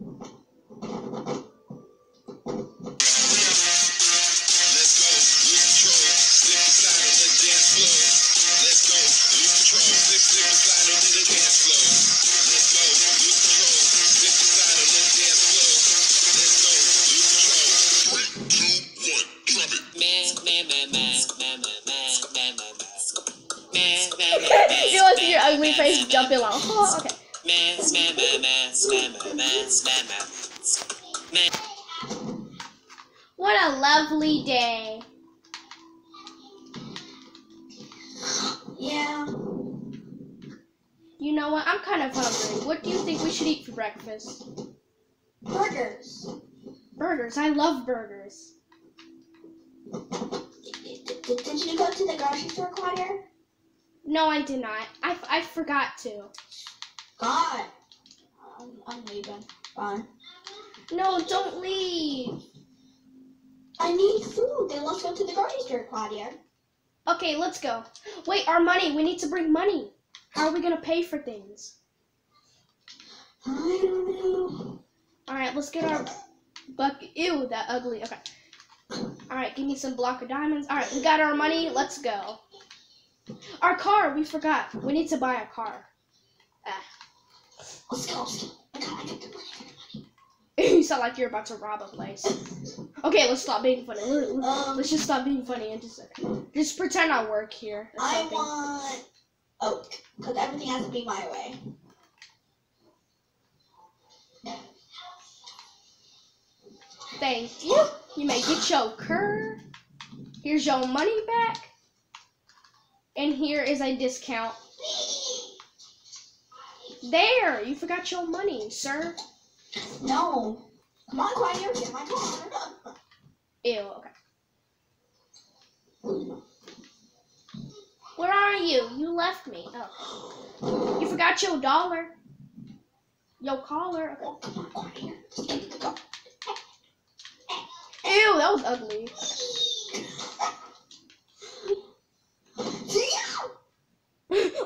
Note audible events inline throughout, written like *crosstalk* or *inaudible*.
you want to see your ugly face jumping along. Oh, okay. What a lovely day. Yeah. You know what? I'm kind of hungry. What do you think we should eat for breakfast? Burgers. Burgers. I love burgers. Did you go to the grocery store, Claudia? No, I did not. I, I forgot to. God. I'm, I'm leaving. Bye. No, don't leave. I need food. Then let's go to the grocery store, Claudia. Okay, let's go. Wait, our money. We need to bring money. How are we gonna pay for things? I don't know. All right, let's get our buck. Ew, that ugly. Okay. All right, give me some block of diamonds. All right, we got our money. Let's go. Our car. We forgot. We need to buy a car. Let's go. I got, I got the money. you sound like you're about to rob a place. Okay, let's stop being funny. Um, Let's just stop being funny and just just pretend I work here. I want oak because everything has to be my way. Thank you. You may get your cur. Here's your money back. And here is a discount. There, you forgot your money, sir. No. Come on, Claudia, get my car. Ew, okay. Where are you? You left me. Oh. You forgot your dollar. Your collar. Okay. Come on, Claudia. Just get the car. Ew, that was ugly.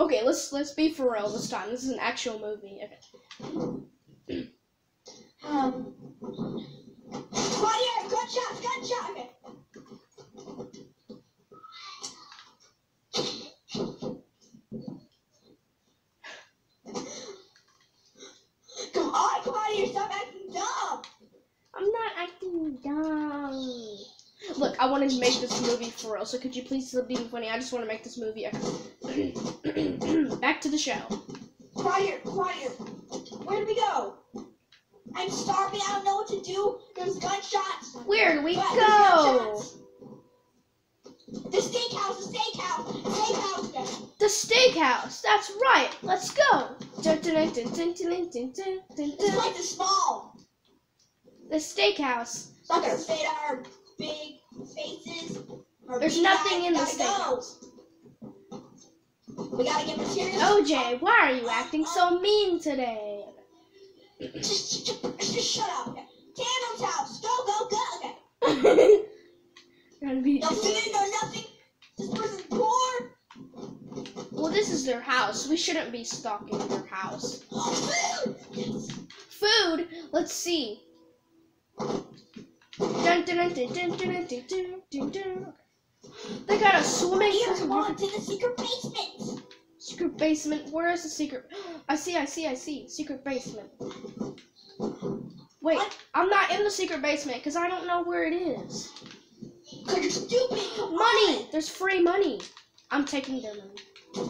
okay, let's let's be for real this time. This is an actual movie. Okay. Um. Claudia, gunshot, gunshot. Okay. Come on, Claudia, stop acting dumb. I'm not acting dumb. Look, I wanted to make this movie for real, so could you please stop being funny? I just want to make this movie. *clears throat* Back to the show. Quiet, quiet. Where do we go? I'm starving. I don't know what to do. There's gunshots. Where do we but go? The steakhouse. The steakhouse. The steakhouse. The steakhouse. That's right. Let's go. Dun, dun, dun, this place is small. The steakhouse. Not gonna our big faces. Our There's nothing in the steakhouse. Go. We gotta get materials. OJ, why are you acting so mean today? Just, just, just shut up. Okay. House. Go, go, go. Okay. *laughs* Gonna be. No food, no nothing. This person's poor. Well, this is their house. We shouldn't be stalking their house. Oh, food. Let's see. Dun, dun, dun, they got a swimming pool. to the secret basement. Secret basement. Where is the secret? *gasps* I see, I see, I see. Secret basement. Wait, what? I'm not in the secret basement because I don't know where it is. Because you're stupid. Money. There's free money. I'm taking their money. *laughs*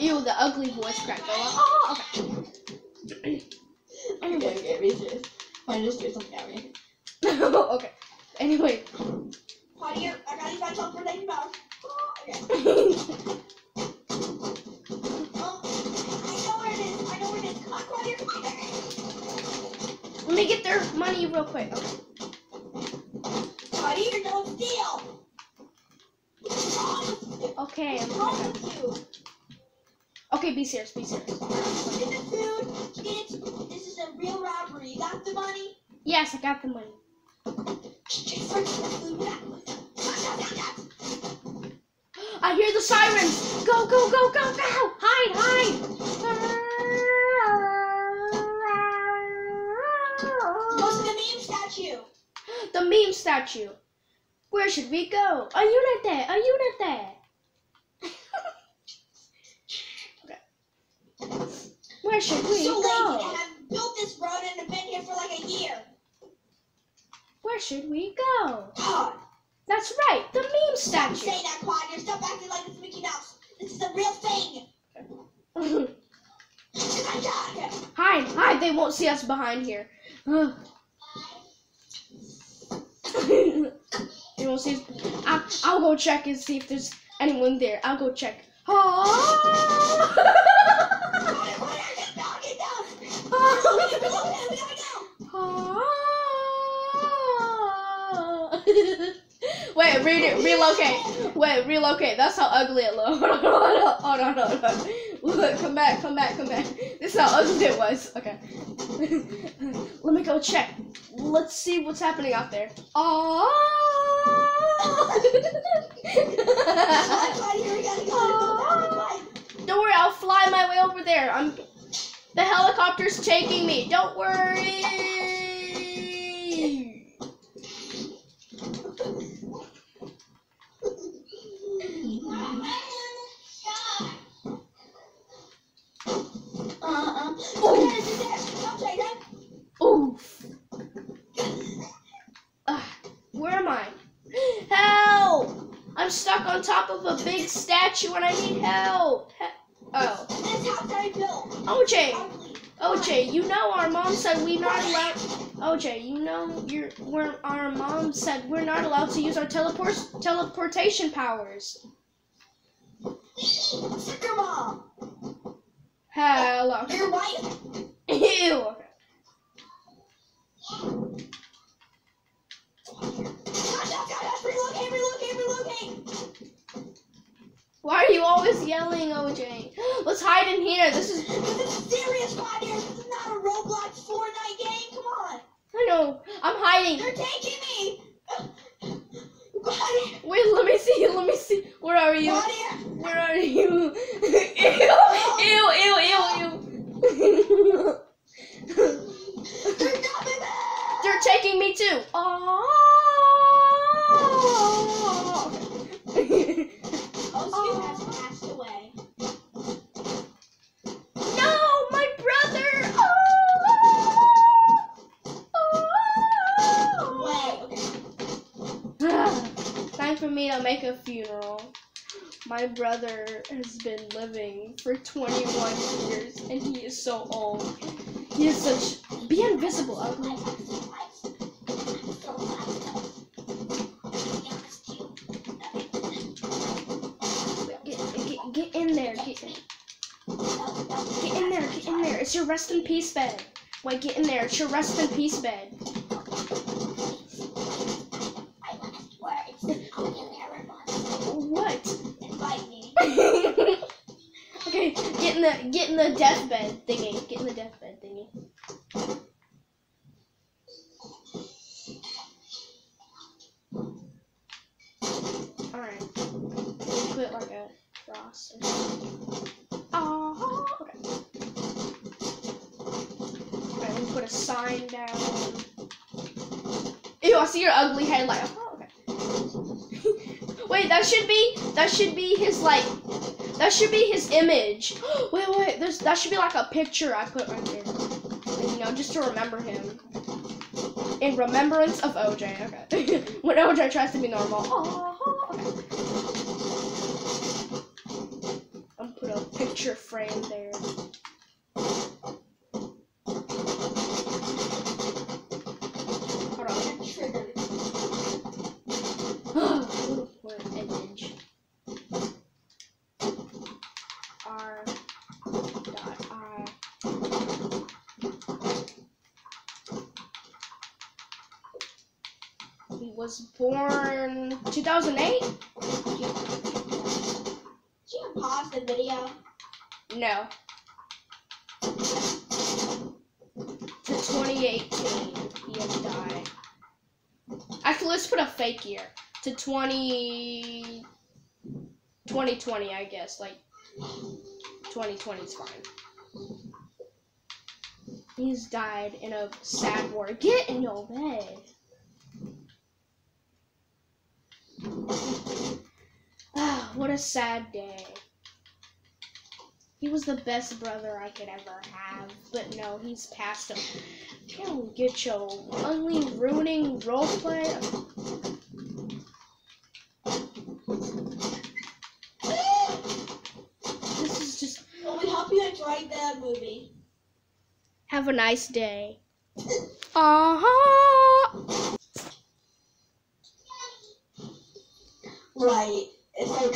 Ew, the ugly voice crack. Oh, gonna *laughs* get me too. I just do something at me. *laughs* okay. Anyway. I gotta for let me get their money real quick. Okay. Claudia, you're going to steal. Okay. I'm, okay, be serious, be serious. Get the food. It. This is a real robbery. You got the money? Yes, I got the money. I hear the sirens. Go, go, go, go, go. Hide, hide. Go to the meme statue. The meme statue. Where should we go? A unit there, a unit there. *laughs* okay. Where should we so go? Late, I've built this road and been here for like a year. Where should we go? Todd. That's right, the meme statue. Stop say that, Quad. You're they won't see us behind here. *sighs* They won't see us. I'll, I'll go check and see if there's anyone there. I'll go check. Ah! *laughs* Wait, it, relocate. Wait, relocate. That's how ugly it looks. oh no, no. on. Look, come back, come back, come back. This is how ugly it was. Okay. *laughs* Let me go check. Let's see what's happening out there. Go, *laughs* Don't worry, I'll fly my way over there. I'm the helicopter's taking me. Don't worry. Uh-uh. Oh. There, there, there. Stop saying that. Oof. Ugh, where am I? Help! I'm stuck on top of a big statue and I need help. He- oh. This house I built. OJ. OJ, you know our mom said we not allowed. OJ, you know you're we're, our mom said we're not allowed to use our teleport teleportation powers. Sucker mom. Hello. Your wife. *laughs* Ew. Let's hide in here. This is This is serious, Quadir. This is not a Roblox Fortnite game. Come on. I know. I'm hiding. They're taking me. Quadir. Wait, let me see. Let me see. Where are you? Quadir. Where are you? ew, ew, ew, ew, ew. They're coming back. They're taking me too. Oh. Oh, Stu has passed away. no, my brother. Oh. Wait, okay. Make a funeral. My brother has been living for 21 years and he is so old. He is such. Be invisible, ugly. Get, get, in there. Get, get in there. Get in there. It's your rest in peace bed. Wait, get in there. It's your rest in peace bed. The get in the deathbed thingy. Get in the deathbed thingy. Alright. Put like a cross or something. Oh, okay. Okay, we put a sign down. Ew, I see your ugly headlight. Oh, okay. *laughs* Wait, that should be that should be his like that should be his image. *gasps* wait, wait, there's that should be like a picture I put right there. You know, just to remember him. In remembrance of OJ, okay. *laughs* when OJ tries to be normal. Oh, okay. I'm put a picture frame there. Hold on. Triggered. Put image. R dot I. He was born 2008? Did you pause the video? No. To 2018, he had died. Actually, let's put a fake year. To 20... 2020, I guess. Like, 2020 is fine. He's died in a sad war. Get in your bed. Ah, what a sad day. He was the best brother I could ever have, but no, he's passed him. Can't get your ugly, ruining roleplay. This is just. Well, we hope you enjoyed the movie. Have a nice day. *laughs* Uh huh. right if I.